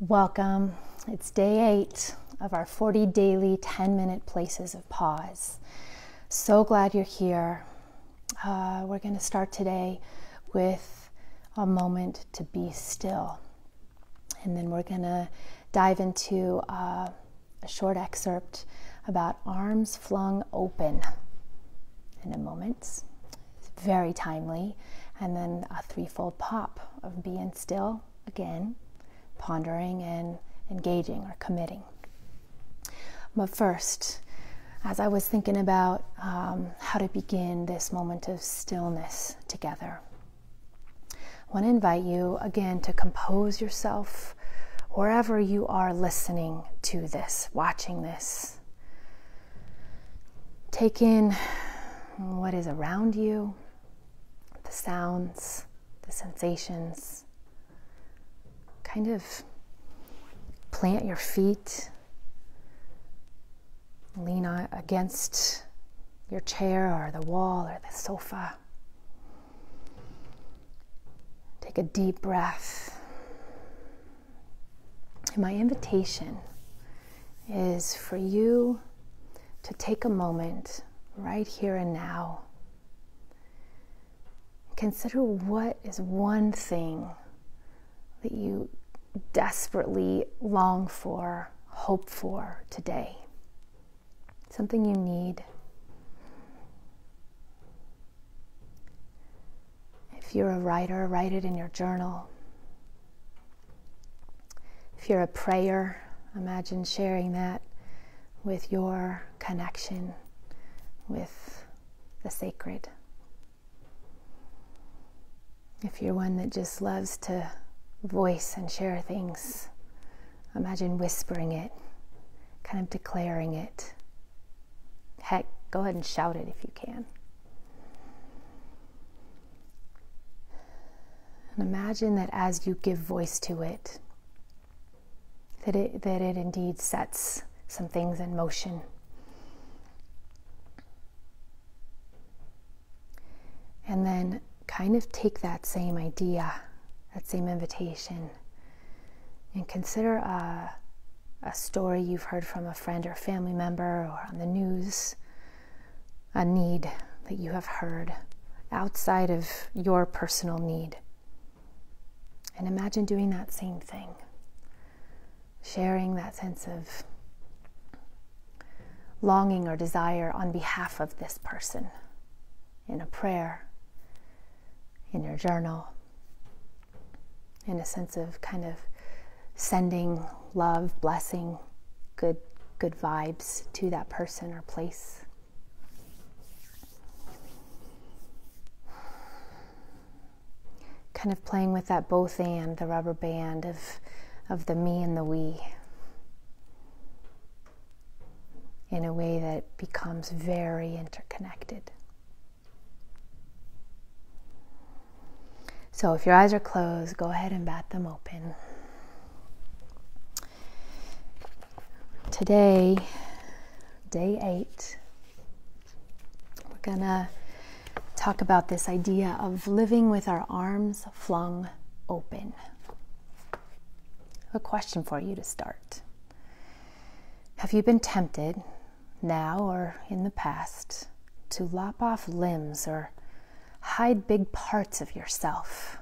Welcome. It's day eight of our 40 daily 10 minute places of pause. So glad you're here. Uh, we're going to start today with a moment to be still. And then we're going to dive into uh, a short excerpt about arms flung open in a moment. It's very timely. And then a threefold pop of being still again pondering and engaging or committing. But first, as I was thinking about um, how to begin this moment of stillness together, I want to invite you again to compose yourself wherever you are listening to this, watching this. Take in what is around you, the sounds, the sensations kind of plant your feet, lean against your chair or the wall or the sofa. Take a deep breath. And my invitation is for you to take a moment right here and now. Consider what is one thing that you desperately long for, hope for today? Something you need. If you're a writer, write it in your journal. If you're a prayer, imagine sharing that with your connection with the sacred. If you're one that just loves to voice and share things. Imagine whispering it, kind of declaring it. Heck, go ahead and shout it if you can. And imagine that as you give voice to it, that it, that it indeed sets some things in motion. And then kind of take that same idea that same invitation. And consider a, a story you've heard from a friend or family member or on the news, a need that you have heard outside of your personal need. And imagine doing that same thing, sharing that sense of longing or desire on behalf of this person in a prayer, in your journal in a sense of kind of sending love, blessing, good good vibes to that person or place. Kind of playing with that both and the rubber band of of the me and the we in a way that becomes very interconnected. So if your eyes are closed, go ahead and bat them open. Today, day eight, we're gonna talk about this idea of living with our arms flung open. A question for you to start. Have you been tempted now or in the past to lop off limbs or hide big parts of yourself,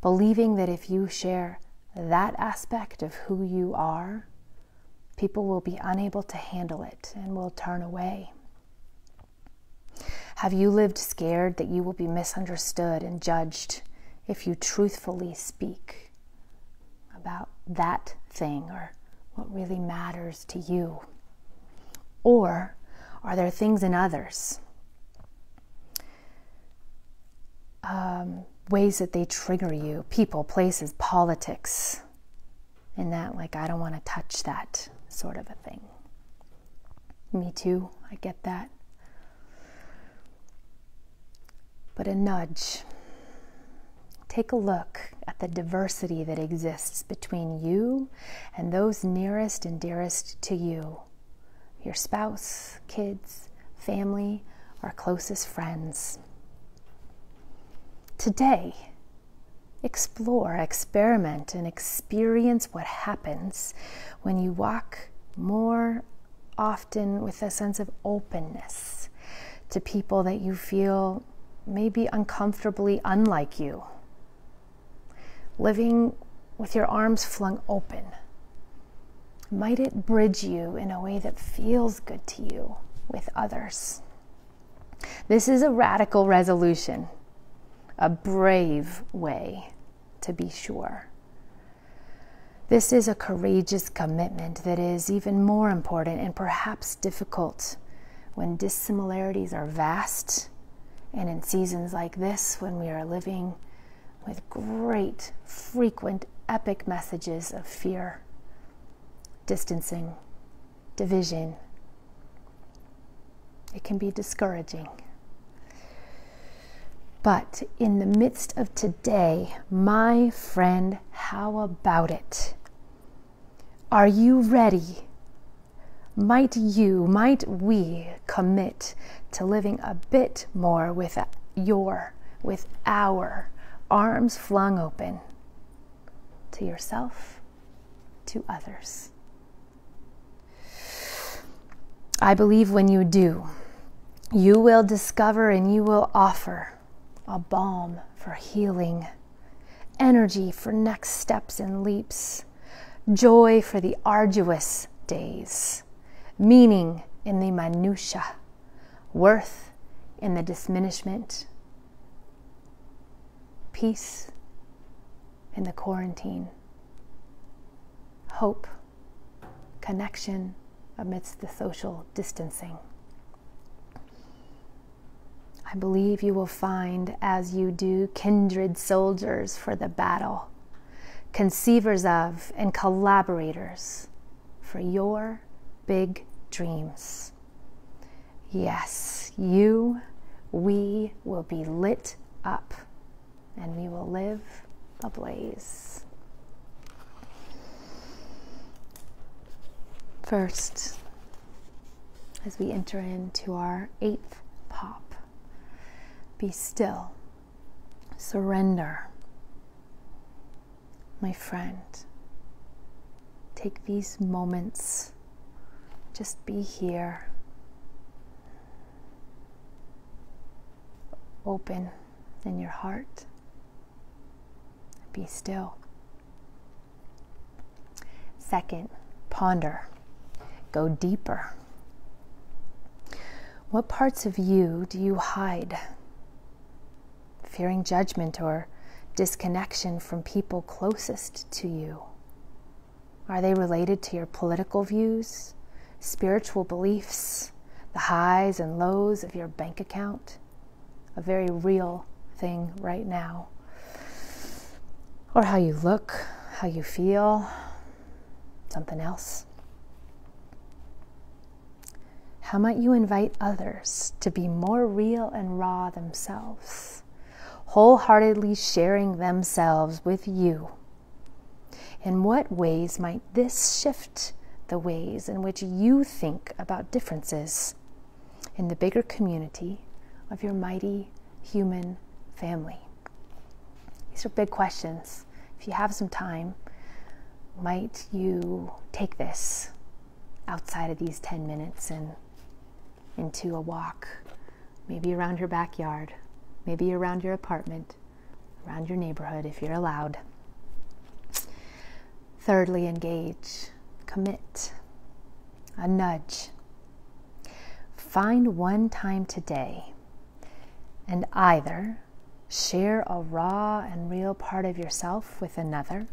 believing that if you share that aspect of who you are, people will be unable to handle it and will turn away. Have you lived scared that you will be misunderstood and judged if you truthfully speak about that thing or what really matters to you? Or are there things in others um, ways that they trigger you people, places, politics, and that, like, I don't want to touch that sort of a thing. Me too, I get that. But a nudge. Take a look at the diversity that exists between you and those nearest and dearest to you your spouse, kids, family, or closest friends today, explore, experiment, and experience what happens when you walk more often with a sense of openness to people that you feel maybe uncomfortably unlike you. Living with your arms flung open. Might it bridge you in a way that feels good to you with others? This is a radical resolution, a brave way to be sure. This is a courageous commitment that is even more important and perhaps difficult when dissimilarities are vast and in seasons like this when we are living with great, frequent, epic messages of fear, distancing, division. It can be discouraging. But in the midst of today, my friend, how about it? Are you ready? Might you, might we commit to living a bit more with your, with our arms flung open to yourself, to others? I believe when you do, you will discover and you will offer a balm for healing, energy for next steps and leaps, joy for the arduous days, meaning in the minutia, worth in the diminishment, peace in the quarantine, hope, connection amidst the social distancing. I believe you will find, as you do, kindred soldiers for the battle, conceivers of and collaborators for your big dreams. Yes, you, we will be lit up and we will live ablaze. First, as we enter into our eighth be still. Surrender. My friend, take these moments. Just be here. Open in your heart. Be still. Second, ponder. Go deeper. What parts of you do you hide? Fearing judgment or disconnection from people closest to you? Are they related to your political views, spiritual beliefs, the highs and lows of your bank account? A very real thing right now. Or how you look, how you feel, something else. How might you invite others to be more real and raw themselves? Wholeheartedly sharing themselves with you. In what ways might this shift the ways in which you think about differences in the bigger community of your mighty human family? These are big questions. If you have some time, might you take this outside of these 10 minutes and into a walk, maybe around your backyard, maybe around your apartment, around your neighborhood if you're allowed. Thirdly, engage, commit, a nudge. Find one time today and either share a raw and real part of yourself with another,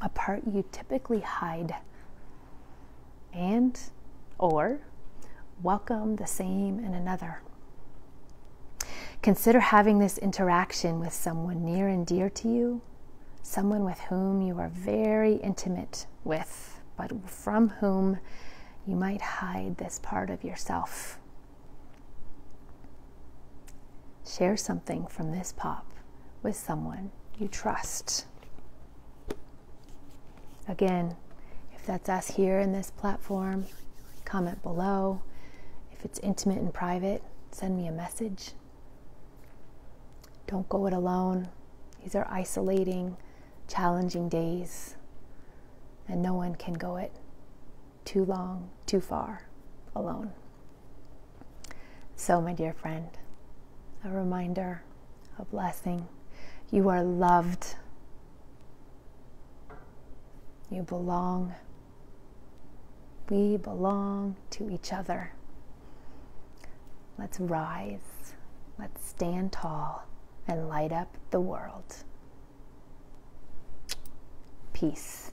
a part you typically hide, and or welcome the same in another. Consider having this interaction with someone near and dear to you, someone with whom you are very intimate with, but from whom you might hide this part of yourself. Share something from this pop with someone you trust. Again, if that's us here in this platform, comment below. If it's intimate and private, send me a message. Don't go it alone. These are isolating, challenging days, and no one can go it too long, too far alone. So, my dear friend, a reminder, a blessing. You are loved. You belong. We belong to each other. Let's rise. Let's stand tall and light up the world. Peace.